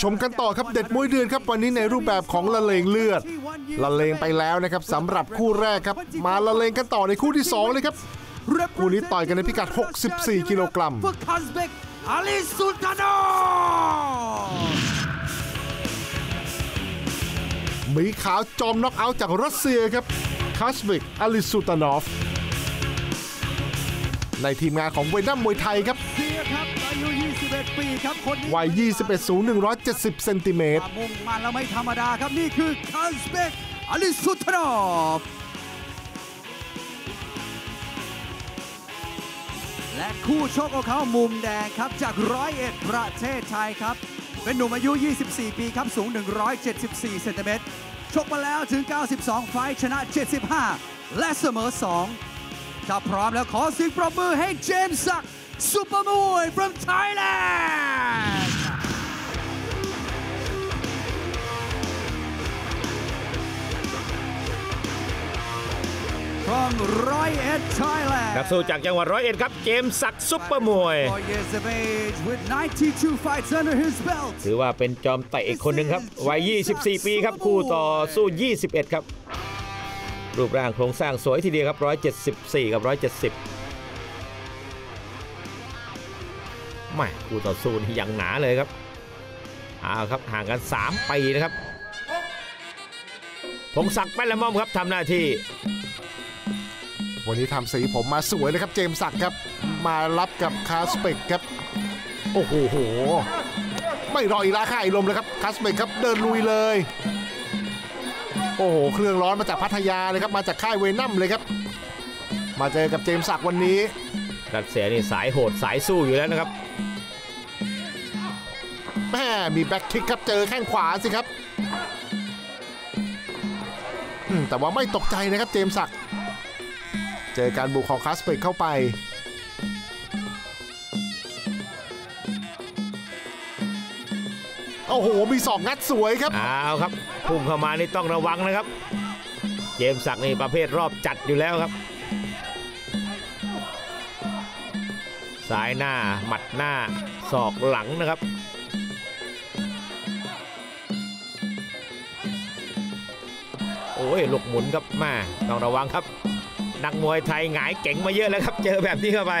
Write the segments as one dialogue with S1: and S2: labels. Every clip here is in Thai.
S1: ชมกันต่อครับเด็ดมวยเดือนครับวันนี้ในรูปแบบของละเลงเลือด ละเลงไปแล้วนะครับสำหรับคู่แรกครับ มาละเลงกันต่อในคู่ที่2เลยครับคู่นี้ต่อยกันในพิกัด 64 กิโลกรัม
S2: for Kazbek Ali Sultanov
S1: หมีขาวจอมน็อกเอาท์จากรัสเซียครับคาสเบกอลิสุตานอฟ ในทีมงานของเวนัมมวยไทยครับ
S2: เดียครับอายุ21ปีครับคนนี้
S1: วัย 21 สูง 170 เซนติเมตร
S2: ความมุ่งมั่นแล้วไม่ธรรมดาครับ นี่คือ Kazbek Ali Sultanov และคู่ชกของเขามุมแดงครับจากร้อยเอ็ดประเทศไทยครับ เป็นหนุ่มอายุ 24 ปีครับ สูง 174 เซนติเมตร ชกมาแล้วถึง 92 ไฟท์ชนะ 75 และเสมอ 2 ถ้าพร้อมแล้วขอเสียงปรบมือให้เจมส์ศักดิ์ซูเปอร์มวย from Thailand from ร้อยเอ็ด Thailand
S3: นักสู้จากจังหวัดร้อยเอ็ดครับ เจมส์ศักดิ์ซุปเปอร์มวย
S2: Four years of age with 92 fights under his belt
S3: ถือว่าเป็นจอมเตะอีกคนหนึ่งครับ วัย 24 ปีครับ คู่ต่อสู้ 21 ครับ รูปร่างโครงสร้างสวยทีเดียวครับ 174 กับ 170ไม่คู่ต่อสู้นี่อย่างหนาเลยครับเอาครับห่างกัน 3 ปีนะครับ พงศักดิ์แป้นละม่อมครับทำหน้าที่
S1: วันนี้ทำสีผมมาสวยเลยครับเจมส์ศักดิ์ครับ มารับกับคาสเปกครับ โอ้โห ไม่รออีกราค่าอีลมเลยครับคาสเปกครับเดินลุยเลย โอ้โห เครื่องร้อนมาจากพัทยาเลยครับ มาจากค่ายเวนัมเลยครับ มาเจอกับเจมส์ศักดิ์วันนี้
S3: รัสเซียนี่สายโหดสายสู้อยู่แล้วนะครับ
S1: แม่มีแบ็คคิกครับ เจอแข้งขวาสิครับอืมแต่ว่าไม่ตกใจนะครับเจมส์ศักดิ์เจอการบุกของคาสเปกเข้าไป โอ้โห มีสองงัดสวยครับ
S3: เอาวครับพุ่งเข้ามานี่ต้องระวังนะครับ เจมสักนี่ประเภทรอบจัดอยู่แล้วครับซ้ายหน้า หมัดหน้า ศอกหลังนะครับโอ้ยหลกหมุนครับแมาต้องระวังครับ นักมวยไทยหงายเก่งมาเยอะแล้วครับ เจอแบบนี้เข้าไป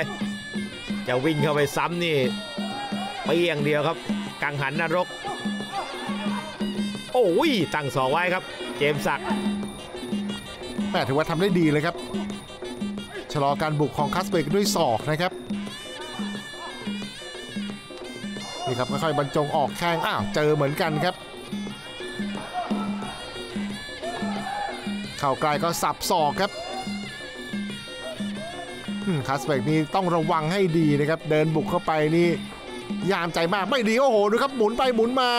S3: จะวิ่งเข้าไปซ้ำนี่เปี้ยงเดียวครับ กังหันนรก อ้ยตั้งสองไว้ครับ เจมส์ศัก
S1: แม่ถือว่าทำได้ดีเลยครับ ชะลอการบุกของคัสเบกด้วยศอกนะครับนี่ครับค่อยๆบรรจงออกแข้งอ้าวเจอเหมือนกันครับ เข้าใกลก็สับศอกครับคัสเบกนี่ต้องระวังให้ดีนะครับ เดินบุกเข้าไปนี่ยามใจมากไม่ดีโอ้โหดูครับหมุนไปหมุนมา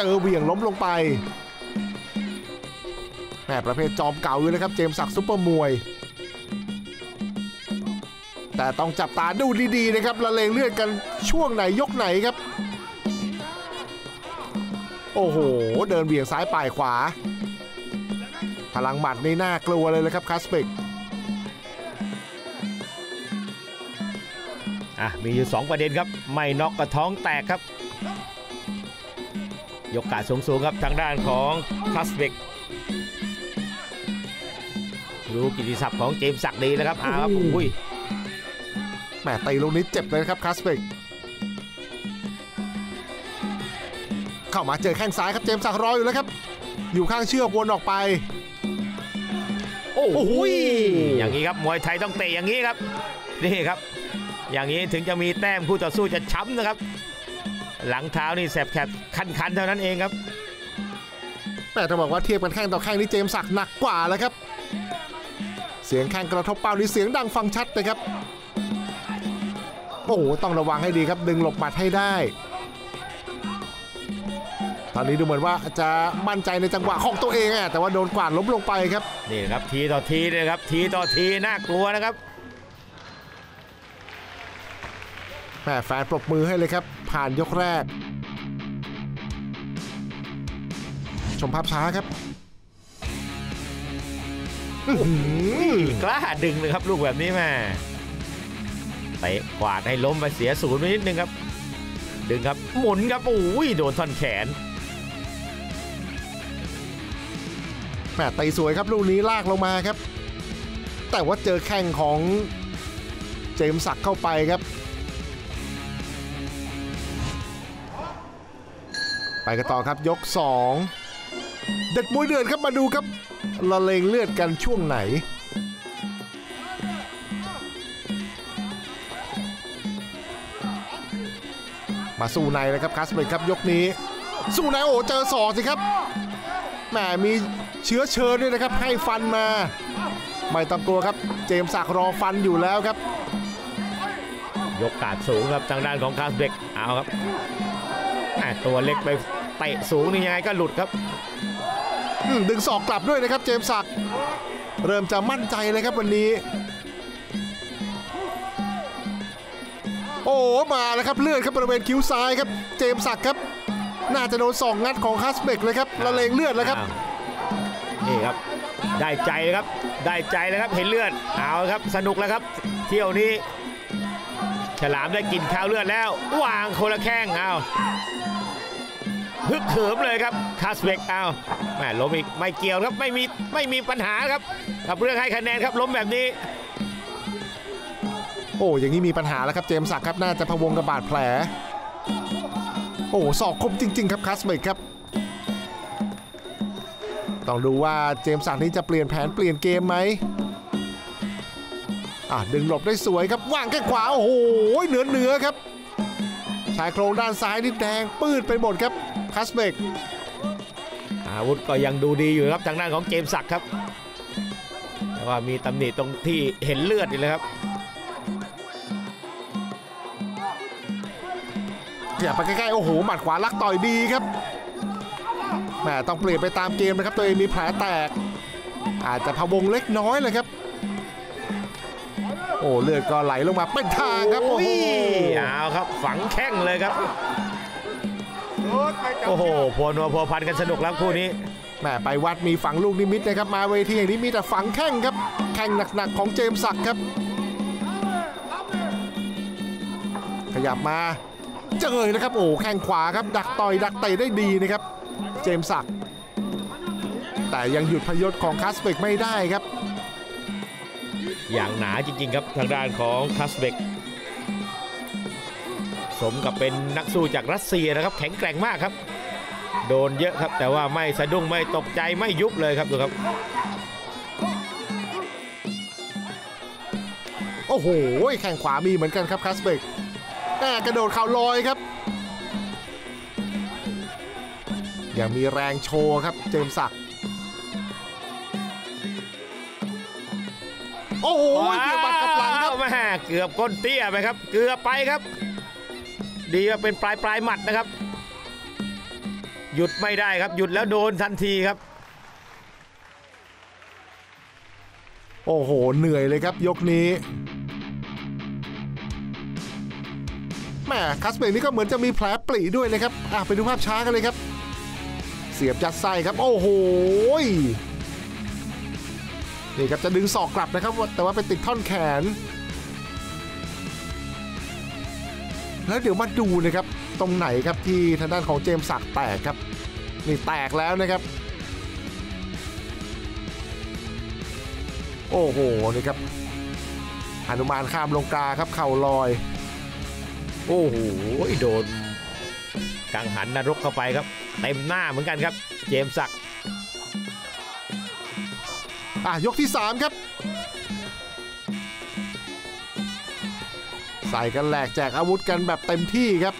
S1: เจอเหวี่ยงล้มลงไปแม่ประเภทจอมเก่าอยู่เลยครับเจมส์ศักซุปเปอร์มวย แต่ต้องจับตาดูดีๆนะครับละเลงเลือดกันช่วงไหนยกไหนครับ โอ้โห เดินเบี่ยงซ้ายป่ายขวา พลังหมัดนี่น่ากลัวเลยเลยครับคาสเปก
S3: อะมีอยู่ 2 ประเด็นครับ ไม่น็อกกระท้องแตกครับ ยกกาดสูงๆครับทางด้านของคลาสเบกรู้กิติศัพท์ของเจมส์ศักดิ์ดีนะครับอ้าวครับอุ้ย
S1: แหม่ตีลูกนี้เจ็บเลยนะครับคาสเปกเข้ามาเจอแข้งซ้ายครับเจมส์ศักดิ์รออยู่แล้วครับ อยู่ข้างเชือกวนออกไป
S3: โอ้
S1: โอ้โห
S3: ยอย่างนี้ครับมวยไทยต้องเตะอย่างนี้ครับนี่ครับ อย่างนี้ถึงจะมีแต้มคู่ต่อสู้จะช้ำนะครับ หลังเท้านี่แสบแคบคันๆเท่านั้นเองครับ
S1: แต่จะบอกว่าเทียบกันแข้งต่อแข้งนี่เจมส์ศักดิ์หนักกว่าแล้วครับ เสียงแข้งกระทบเป้านี่เสียงดังฟังชัดเลยครับโอ้โหต้องระวังให้ดีครับดึงหลบหมัดให้ได้ ตอนนี้ดูเหมือนว่าจะมั่นใจในจังหวะของตัวเองอะแต่ว่าโดนกวาดล้มลงไปครับ
S3: นี่นะครับทีต่อทีเลยครับทีต่อทีน่ากลัวนะครับ
S1: แม่แฟนปรบมือให้เลยครับ ผ่านยกแรก ชมภาพช้าครับอื้อหือก
S3: ล้าดึงเลยครับลูกแบบนี้แม่เตะกวาดให้ล้มไปเสียศูนย์ไปนิดนึงครับ ดึงครับหมุนครับโอ้ยโดนท่อนแขน
S1: แหม่ตีสวยครับลูกนี้ลากลงมาครับ แต่ว่าเจอแข้งของเจมส์ศักดิ์เข้าไปครับ ไปกันต่อครับยก 2 เด็ดมวยเดือดครับมาดูครับละเลงเลือดกันช่วงไหน มาสู้ในเลยครับคาสเบกครับยกนี้ สู้ในโอ้เจอศอกสิครับแหมมีเชื้อเชิญด้วยนะครับให้ฟันมา ไม่ต้องกลัวครับเจมส์ศักรอฟันอยู่แล้วครับ
S3: ยกกาดสูงครับทางด้านของคาสเบกเอาครับตัวเล็กไป เตะสูงนี่ยังไงก็หลุดครับ
S1: อืมดึงศอกกลับด้วยนะครับ เจมส์ศักดิ์เริ่มจะมั่นใจเลยครับวันนี้ โอ้มาแล้วครับเลือดครับบริเวณคิ้วซ้ายครับ เจมส์ศักดิ์ครับ น่าจะโดนสองงัดของคัสเบกเลยครับละเลงเลือดแล้วครับ
S3: อ้าวนี่ครับได้ใจเลยครับ ได้ใจเลยครับ เห็นเลือด เอาครับ สนุกแล้วครับ เที่ยวนี้ ฉลามได้กินข้าวเลือดแล้ว วางคนละแข้งเอา ฮึกเหิมเลยครับคาสเบกเอาแหมล้มอีกไม่เกี่ยวครับไม่มีไม่มีปัญหาครับกับเรื่องให้คะแนนครับล้มแบบนี้
S1: โอ้อย่างนี้มีปัญหาแล้วครับเจมส์ศักครับน่าจะพะวงกับบาดแผล โอ้ศอกคมจริง ๆ ครับคัสเบกครับต้องดูว่าเจมส์ศักนี้จะเปลี่ยนแผนเปลี่ยนเกมไหมอะดึงหลบได้สวยครับว่างแข้งขวาโอ้โหเหนือเหนือๆครับชายโครงด้านซ้ายนี่แดงปืดไปหมดครับ คัสเบก
S3: อาวุธก็ยังดูดีอยู่ครับทางด้านของเจมส์ศักดิ์ครับ แต่ว่ามีตำหนิตรงที่เห็นเลือดนี่เลยครับ
S1: ขยับไปใกล้ๆโอ้โหหมัดขวาลักต่อยดีครับแหมต้องเปลี่ยนไปตามเกมนะครับตัวเองมีแผลแตก อาจจะพะวงเล็กน้อยเลยครับ โอ้เลือดก็ไหลลงมาเป็นทางครับโอ้โห
S3: เอาครับฝังแข้งเลยครับ โอ้โหพัวนัวพัวพันกันสนุกแล้วคู่นี้
S1: แหมไปวัดมีฝังลูกนิมิตนะครับ มาเวทีอย่างนี้มีแต่ฝังแข้งครับ แข้งหนักๆของเจมส์ศักดิ์ครับ ขยับมาเจอเลยนะครับ โอ้แข้งขวาครับ ดักต่อยดักเตะได้ดีนะครับ เจมส์ศักดิ์แต่ยังหยุดพยศของคัสเบกไม่ได้ครับ
S3: อย่างหนาจริงๆครับทางด้านของคัสเบก สมกับเป็นนักสู้จากรัสเซียนะครับ แข็งแกร่งมากครับ โดนเยอะครับ แต่ว่าไม่สะดุ้งไม่ตกใจไม่ยุบเลยครับดูครับ
S1: โอ้โหแข้งขวามีเหมือนกันครับคัสเบกแม่กระโดดเข่าลอยครับยังมีแรงโชว์ครับเจมส์ศักดิ์โอ้โหเหยียบบัตรกับหลังครับ
S3: ว้าวแม่เกือบก้นเตี้ยไปครับ เกือบไปครับ ดีว่าเป็นปลายปลายหมัดนะครับ หยุดไม่ได้ครับ หยุดแล้วโดนทันทีครับ
S1: โอ้โห เหนื่อยเลยครับยกนี้แม่คัสเบกนี่ก็เหมือนจะมีแผลปลีด้วยนะครับอะไปดูภาพช้ากันเลยครับ เสียบยัดไส้ครับ โอ้โหนี่ครับจะดึงศอกกลับนะครับ แต่ว่าไปติดท่อนแขน แล้วเดี๋ยวมาดูนะครับตรงไหนครับที่ทางด้านของเจมส์ศักแตกครับนี่แตกแล้วนะครับ โอ้โหนี่ครับหนุมานข้ามลงกาครับเข่าลอย
S3: โอ้โหโดนกังหันนรกเข้าไปครับเต็มหน้าเหมือนกันครับ เจมส์ศัก
S1: อะยกที่ 3 ครับ ใส่กันแหลกแจกอาวุธกันแบบเต็มที่ครับ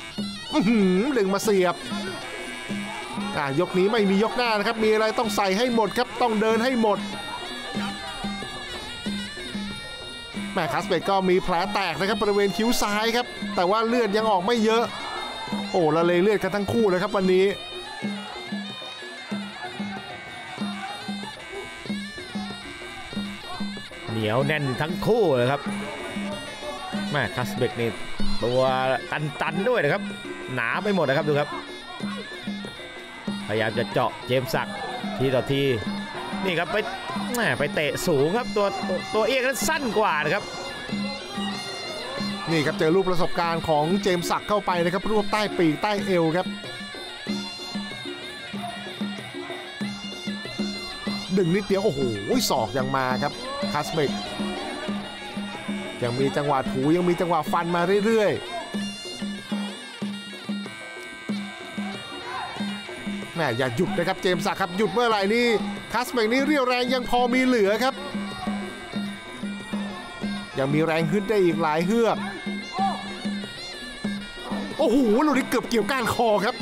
S1: หือดึงมาเสียบอะยกนี้ไม่มียกหน้านะครับ มีอะไรต้องใส่ให้หมดครับ ต้องเดินให้หมด แม่คัสเบกก็มีแผลแตกนะครับบริเวณคิ้วซ้ายครับ แต่ว่าเลือดยังออกไม่เยอะ โอ้ละเลยเลือดกันทั้งคู่เลยครับวันนี้
S3: เหนียวแน่นทั้งคู่เลยครับ แม่คัสเบกนี่ตัวตันๆด้วยนะครับ หนาไปหมดนะครับดูครับพยายามจะเจาะเจมสักทีต่อทีนี่ครับไปแหม่ไปเตะสูงครับตัวตัวเอียงนั้นสั้นกว่านะครับ
S1: นี่ครับเจอลูกประสบการณ์ของเจมสักเข้าไปนะครับรวบใต้ปีกใต้เอวครับ ดึงนิดเดียวโอ้โหศอกยังมาครับคาสเมก ยังมีจังหวะถูยังมีจังหวะฟันมาเรื่อยๆแม่อย่าหยุดนะครับเจมส์ศักดิ์ครับหยุดเมื่อไหร่นี่คาสเมกนี่เรียวแรงยังพอมีเหลือครับ ยังมีแรงขึ้นได้อีกหลายเฮือกโอ้โหลูกนี้เกือบเกี่ยวก้านคอครับ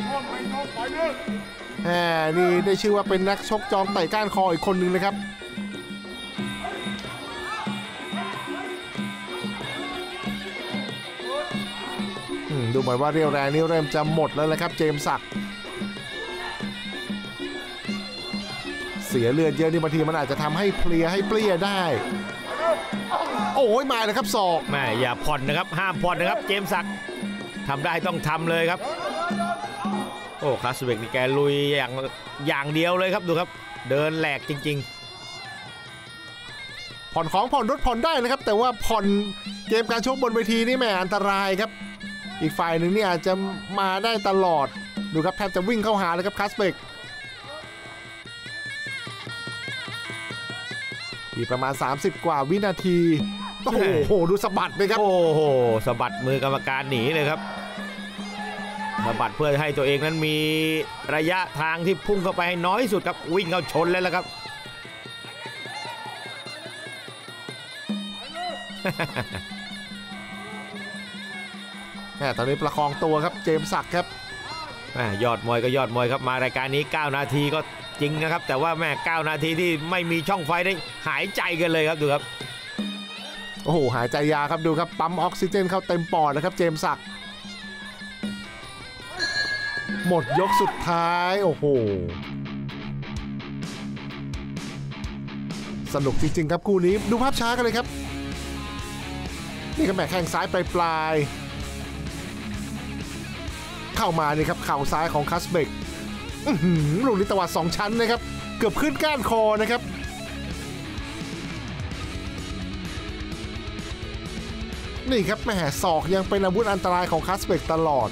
S1: แหมนี่ได้ชื่อว่าเป็นนักชกจอมไต่ก้านคออีกคนนึงนะครับ ดูเหมือนว่าเรียวแรงนี่เริ่มจะหมดแล้วนะครับ เจมส์ศักดิ์เสียเลือดเยอะนี่บางทีมันอาจจะทำให้เพลียให้เปรี้ยได้ โอ้ยมาเลยครับศอก
S3: แม่อย่าผ่อนนะครับ ห้ามผ่อนนะครับ เจมส์ศักดิ์ทำได้ต้องทำเลยครับ โอ้คาสเวกนี่แกลุยอย่างอย่างเดียวเลยครับดูครับ เดินแหลกจริง
S1: ผ่อนของผ่อนรถผ่อนได้นะครับ แต่ว่าผ่อนเกมการชกบนเวทีนี่แหม่อันตรายครับ อีกฝ่ายหนึ่งนี่อาจจะมาได้ตลอด ดูครับแทบจะวิ่งเข้าหาเลยครับคาสเปกอีกประมาณ 30 กว่าวินาที โอ้โห ดูสะบัดเลยครับ
S3: โอ้โหสะบัดมือกรรมการหนีเลยครับสะบัดเพื่อให้ตัวเองนั้นมีระยะทางที่พุ่งเข้าไปให้น้อยสุดครับ วิ่งเข้าชนแล้วละครับ
S1: แหม่ตอนนี้ประคองตัวครับเจมส์ศักดิ์ครับ
S3: แม่ยอดมวยก็ยอดมวยครับมารายการนี้ 9 นาทีก็จริงนะครับ แต่ว่าแม่9นาทีที่ไม่มีช่องไฟได้หายใจกันเลยครับดูครับ
S1: โอ้โหหายใจยาครับดูครับปั๊มออกซิเจนเข้าเต็มปอดนะครับ เจมส์ศักดิ์หมดยกสุดท้ายโอ้โหสนุกจริงๆครับคู่นี้ดูภาพช้ากันเลยครับ นี่ก็แม่แข้งซ้ายปลายปลายๆ เข้ามานี่ครับเข่าซ้ายของคัสเบกหลูกนี้ตวัดสองชั้นนะครับ เกือบขึ้นก้านคอนะครับนี่ครับแม่ศอกยังเป็นอาวุธอันตรายของคัสเบกตลอด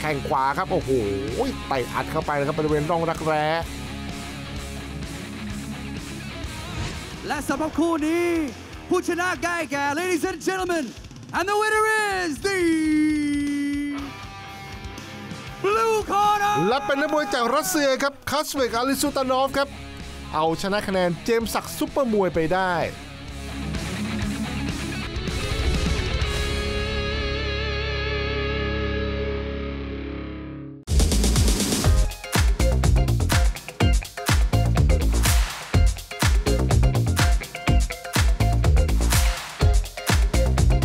S1: แข้งขวาครับ โอ้โหไต่อัดเข้าไปนะครับบริเวณร่องรักแร้
S2: และสำหรับคู่นี้ ผู้ชนะได้แก่ ladies and gentlemen and the winner is the
S1: และเป็นนักมวยจากรัสเซียครับคาซเบกอลิซุลตานอฟครับ เอาชนะคะแนนเจมส์ศักดิ์ซุปเปอร์มวยไปได้